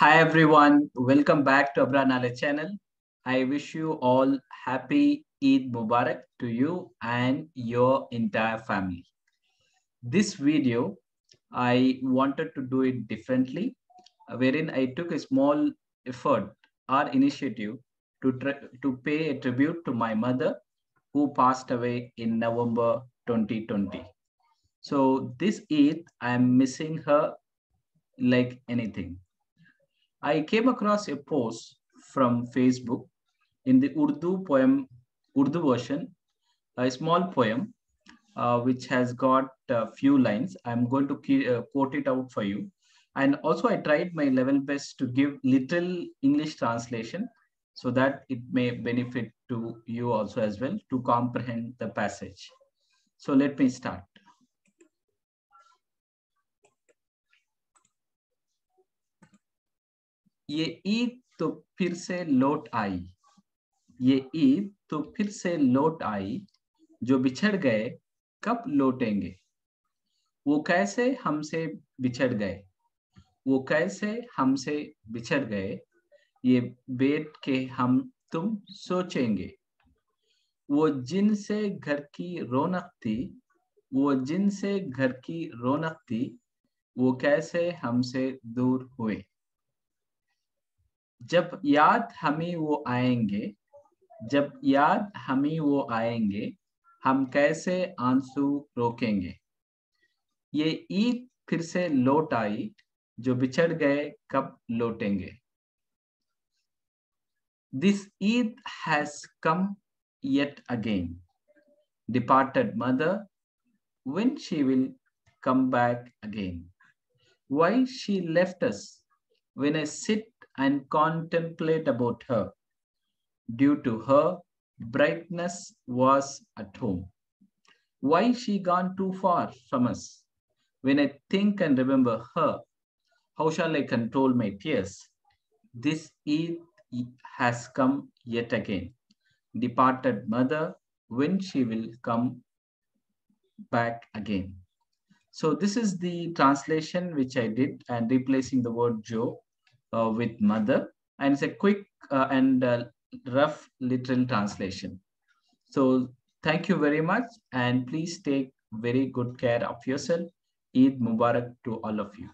Hi everyone, welcome back to Abrar Knowledge channel. I wish you all happy Eid Mubarak to you and your entire family. This video, I wanted to do it differently, wherein I took a small effort or initiative to, to pay a tribute to my mother who passed away in November 2020. So this Eid, I'm missing her like anything. I came across a post from Facebook in the Urdu poem, Urdu version, a small poem uh, which has got a few lines. I'm going to uh, quote it out for you. And also I tried my level best to give little English translation so that it may benefit to you also as well to comprehend the passage. So let me start. ये ईद तो फिर से लौट आई। ये ईद तो फिर से लौट आई, जो बिछड़ गए, कब लौटेंगे? वो कैसे हमसे बिछड़ गए? वो कैसे हमसे बिछड़ गए? ये बैठ के हम तुम सोचेंगे। वो जिन से घर की रौनक थी, वो जिन से घर की रौनक थी, वो कैसे हमसे दूर हुए? जब याद हमें वो आएँगे, जब याद हमें वो आएँगे, हम कैसे आँसू रोकेंगे? ये ईद फिर से लौट आई, जो बिछड़ गए, कब लौटेंगे? This Eid has come yet again departed mother when she will come back again why she left when a sit and contemplate about her. Due to her brightness was at home. Why she gone too far from us when i think and remember her how shall i control my tears? This eid has come yet again. Departed mother when she will come back again. So this is the translation which i did and replacing the word joe uh, with mother and it's a quick uh, and uh, rough literal translation. So thank you very much and please take very good care of yourself. Eid mubarak to all of you